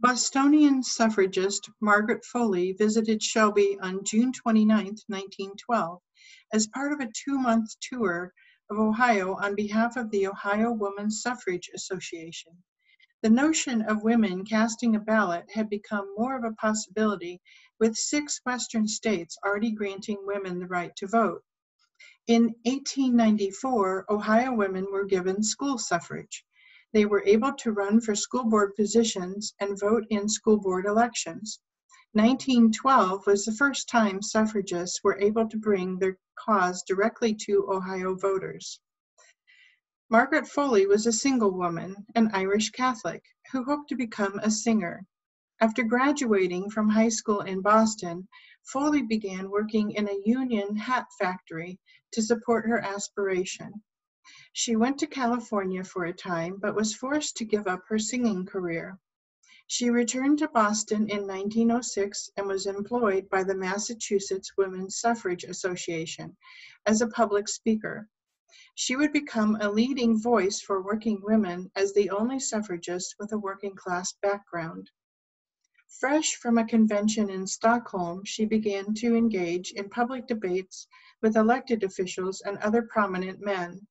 Bostonian suffragist Margaret Foley visited Shelby on June 29, 1912, as part of a two-month tour of Ohio on behalf of the Ohio Women's Suffrage Association. The notion of women casting a ballot had become more of a possibility, with six Western states already granting women the right to vote. In 1894, Ohio women were given school suffrage. They were able to run for school board positions and vote in school board elections. 1912 was the first time suffragists were able to bring their cause directly to Ohio voters. Margaret Foley was a single woman, an Irish Catholic, who hoped to become a singer. After graduating from high school in Boston, Foley began working in a union hat factory to support her aspiration. She went to California for a time, but was forced to give up her singing career. She returned to Boston in 1906 and was employed by the Massachusetts Women's Suffrage Association as a public speaker. She would become a leading voice for working women as the only suffragist with a working class background. Fresh from a convention in Stockholm, she began to engage in public debates with elected officials and other prominent men.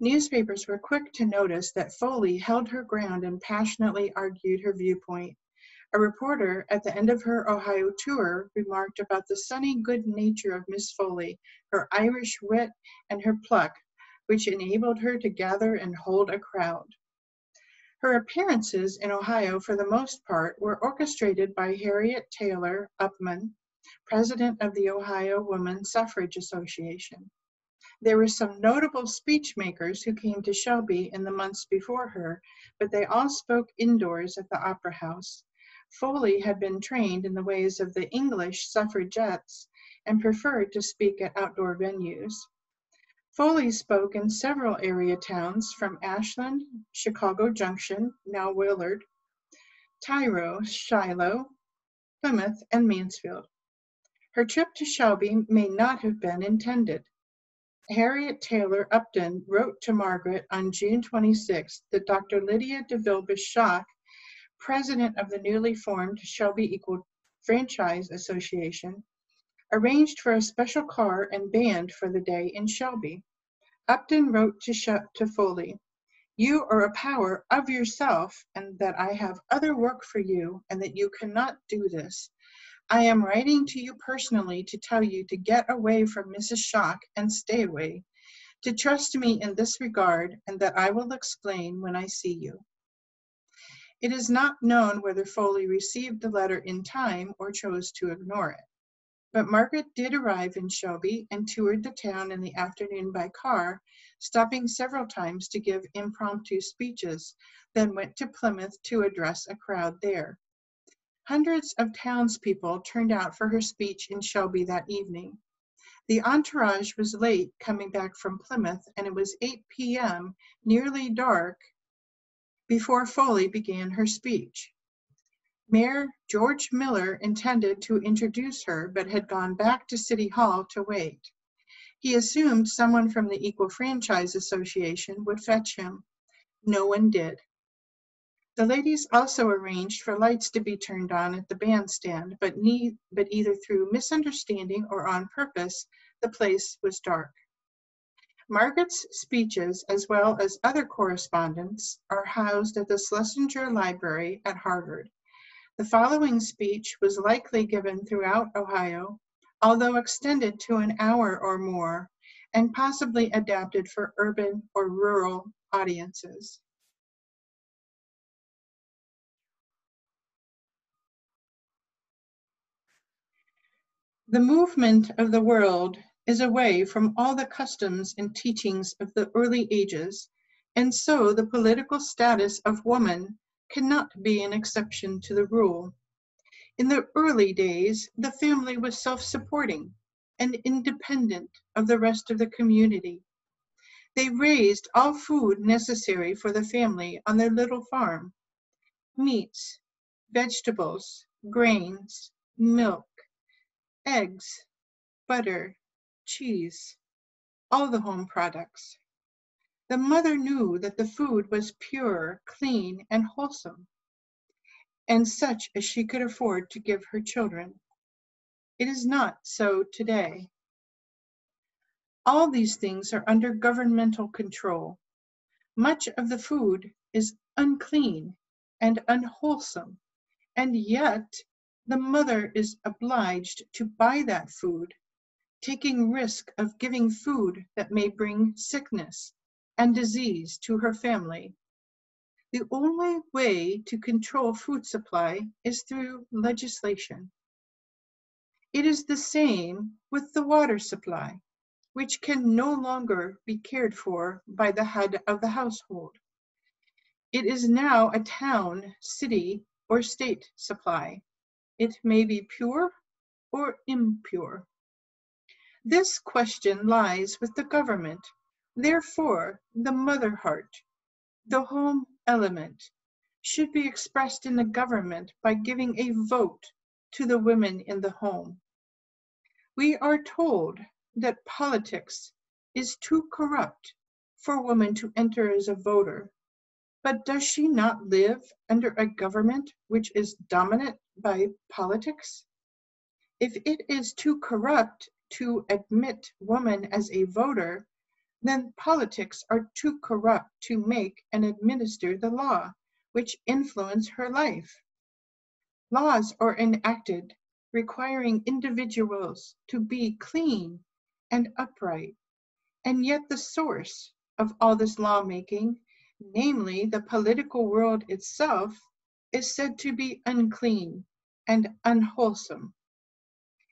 Newspapers were quick to notice that Foley held her ground and passionately argued her viewpoint. A reporter at the end of her Ohio tour remarked about the sunny good nature of Miss Foley, her Irish wit, and her pluck, which enabled her to gather and hold a crowd. Her appearances in Ohio, for the most part, were orchestrated by Harriet Taylor Upton, president of the Ohio Woman Suffrage Association. There were some notable speech makers who came to Shelby in the months before her, but they all spoke indoors at the Opera House. Foley had been trained in the ways of the English suffragettes and preferred to speak at outdoor venues. Foley spoke in several area towns from Ashland, Chicago Junction, now Willard, Tiro, Shiloh, Plymouth, and Mansfield. Her trip to Shelby may not have been intended. Harriet Taylor Upton wrote to Margaret on June 26 that Dr. Lydia DeVilbiss Shock, president of the newly formed Shelby Equal Franchise Association, arranged for a special car and band for the day in Shelby. Upton wrote to, Sh- to Foley, You are a power of yourself, and that I have other work for you, and that you cannot do this. I am writing to you personally to tell you to get away from Mrs. Shock and stay away, to trust me in this regard, and that I will explain when I see you. It is not known whether Foley received the letter in time or chose to ignore it. But Margaret did arrive in Shelby and toured the town in the afternoon by car, stopping several times to give impromptu speeches, then went to Plymouth to address a crowd there. Hundreds of townspeople turned out for her speech in Shelby that evening. The entourage was late coming back from Plymouth, and it was 8 p.m., nearly dark, before Foley began her speech. Mayor George Miller intended to introduce her, but had gone back to City Hall to wait. He assumed someone from the Equal Franchise Association would fetch him. No one did. The ladies also arranged for lights to be turned on at the bandstand, but, but either through misunderstanding or on purpose, the place was dark. Margaret's speeches, as well as other correspondence, are housed at the Schlesinger Library at Harvard. The following speech was likely given throughout Ohio, although extended to an hour or more, and possibly adapted for urban or rural audiences. The movement of the world is away from all the customs and teachings of the early ages, and so the political status of woman cannot be an exception to the rule. In the early days, the family was self supporting and independent of the rest of the community. They raised all food necessary for the family on their little farm meats, vegetables, grains, milk, eggs, butter, cheese, all the home products. The mother knew that the food was pure, clean, and wholesome. and such as she could afford to give her children. It is not so today. All these things are under governmental control. Much of the food is unclean and unwholesome, and yet the mother is obliged to buy that food, taking risk of giving food that may bring sickness and disease to her family. The only way to control food supply is through legislation. It is the same with the water supply, which can no longer be cared for by the head of the household. It is now a town, city, or state supply. It may be pure or impure. This question lies with the government. Therefore, the mother heart, the home element, should be expressed in the government by giving a vote to the women in the home. We are told that politics is too corrupt for a woman to enter as a voter. But does she not live under a government which is dominant by politics? If it is too corrupt to admit woman as a voter, then politics are too corrupt to make and administer the law which influence her life. Laws are enacted requiring individuals to be clean and upright. And yet the source of all this lawmaking, namely the political world itself, is said to be unclean and unwholesome.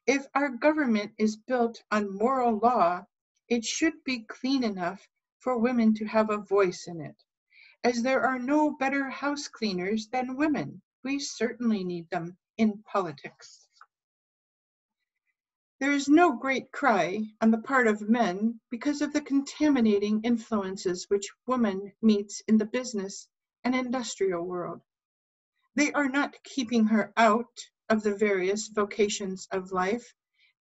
If our government is built on moral law, it should be clean enough for women to have a voice in it. As there are no better house cleaners than women, we certainly need them in politics. There is no great cry on the part of men because of the contaminating influences which woman meets in the business and industrial world. They are not keeping her out of the various vocations of life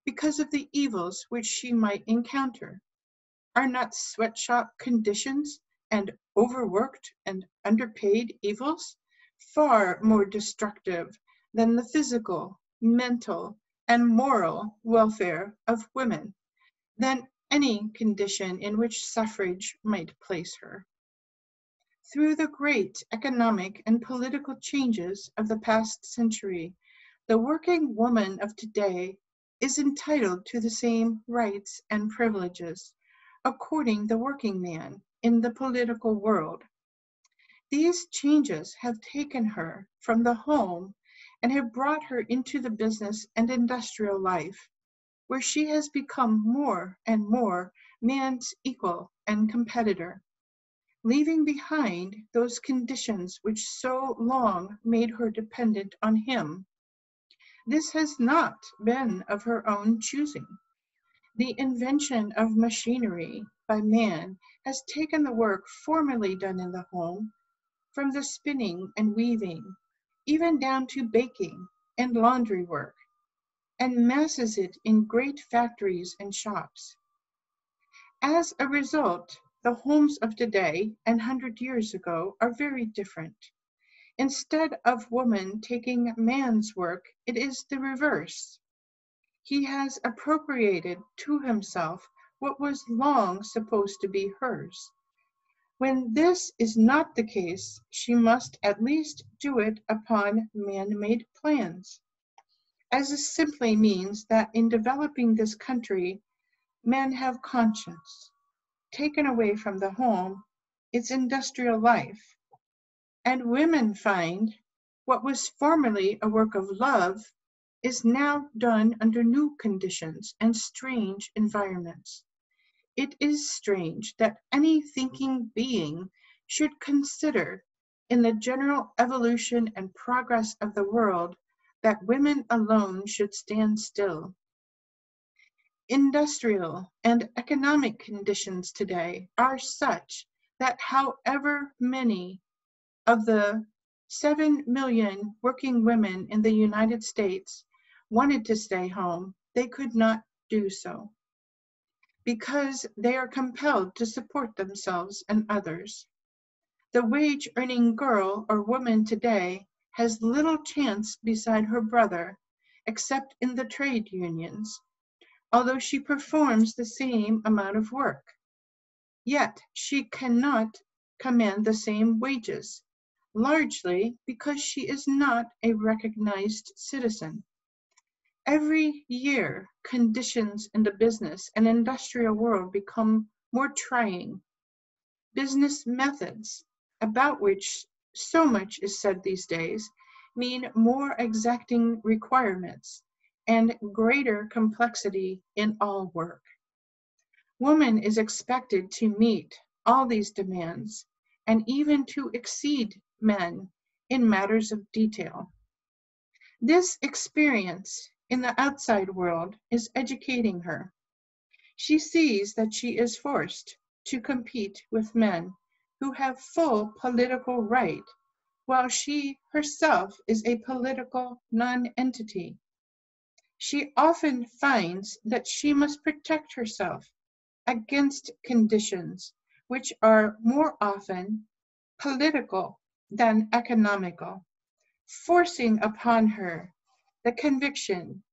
because of the evils which she might encounter. Are not sweatshop conditions and overworked and underpaid evils far more destructive than the physical, mental, and moral welfare of women than any condition in which suffrage might place her. Through the great economic and political changes of the past century, the working woman of today is entitled to the same rights and privileges according the working man in the political world. These changes have taken her from the home and have brought her into the business and industrial life, where she has become more and more man's equal and competitor, leaving behind those conditions which so long made her dependent on him. This has not been of her own choosing. The invention of machinery by man has taken the work formerly done in the home, from the spinning and weaving even down to baking and laundry work, and masses it in great factories and shops. As a result, the homes of today and 100 years ago are very different. Instead of woman taking man's work, it is the reverse. He has appropriated to himself what was long supposed to be hers. When this is not the case, she must at least do it upon man-made plans. As this simply means that in developing this country, men have conscience, taken away from the home, its industrial life, and women find what was formerly a work of love is now done under new conditions and strange environments. It is strange that any thinking being should consider, in the general evolution and progress of the world, that women alone should stand still. Industrial and economic conditions today are such that however many of the 7 million working women in the United States wanted to stay home, they could not do so because they are compelled to support themselves and others. The wage earning girl or woman today has little chance beside her brother, except in the trade unions, although she performs the same amount of work. Yet she cannot command the same wages, largely because she is not a recognized citizen. Every year, conditions in the business and industrial world become more trying. Business methods, about which so much is said these days, mean more exacting requirements and greater complexity in all work. Woman is expected to meet all these demands and even to exceed men in matters of detail. This experience in the outside world is educating her. She sees that she is forced to compete with men who have full political right, while she herself is a political non-entity. She often finds that she must protect herself against conditions which are more often political than economical, forcing upon her the conviction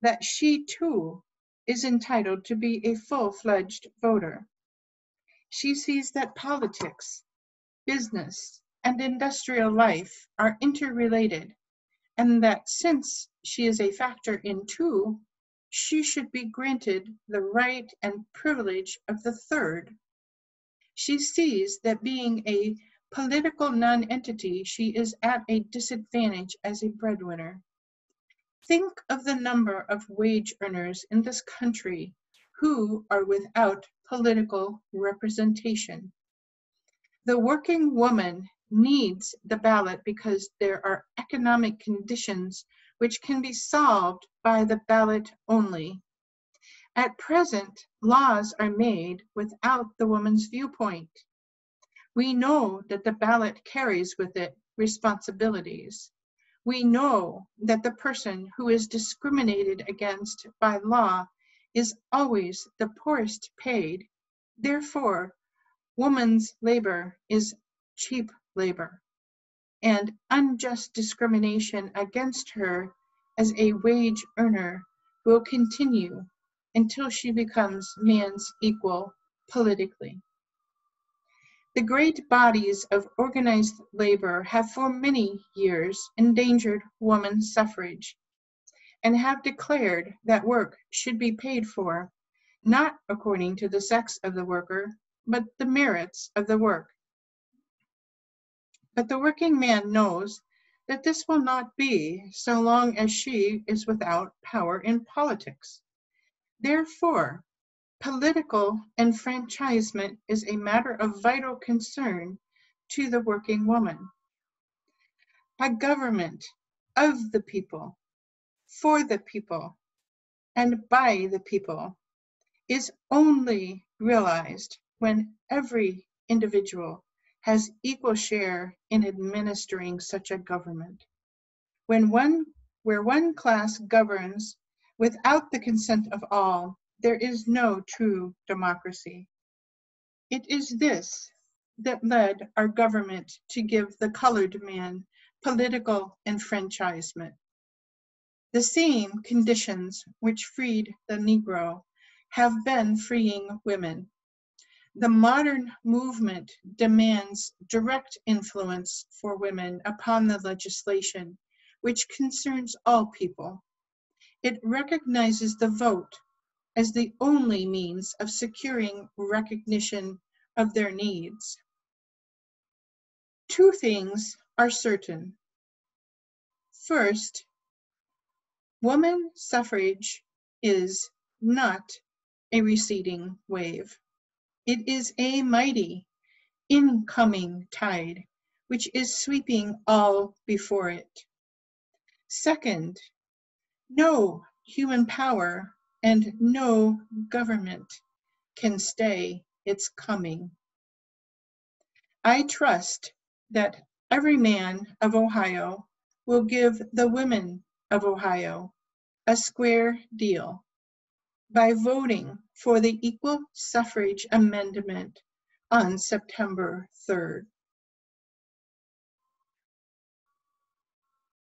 that she too is entitled to be a full-fledged voter. She sees that politics, business, and industrial life are interrelated, and that since she is a factor in two, she should be granted the right and privilege of the third. She sees that being a political non-entity, she is at a disadvantage as a breadwinner. Think of the number of wage earners in this country who are without political representation. The working woman needs the ballot because there are economic conditions which can be solved by the ballot only. At present, laws are made without the woman's viewpoint. We know that the ballot carries with it responsibilities we know that the person who is discriminated against by law is always the poorest paid. Therefore, woman's labor is cheap labor, and unjust discrimination against her as a wage earner will continue until she becomes man's equal politically. The great bodies of organized labor have for many years endangered woman suffrage and have declared that work should be paid for, not according to the sex of the worker, but the merits of the work. But the working man knows that this will not be so long as she is without power in politics. Therefore, Political enfranchisement is a matter of vital concern to the working woman. A government of the people, for the people, and by the people is only realized when every individual has equal share in administering such a government. When one, where one class governs without the consent of all, there is no true democracy. It is this that led our government to give the colored man political enfranchisement. The same conditions which freed the Negro have been freeing women. The modern movement demands direct influence for women upon the legislation, which concerns all people. It recognizes the vote as the only means of securing recognition of their needs. Two things are certain. First, woman suffrage is not a receding wave. It is a mighty incoming tide which is sweeping all before it. Second, no human power and no government can stay its coming. I trust that every man of Ohio will give the women of Ohio a square deal by voting for the equal suffrage amendment on September 3rd.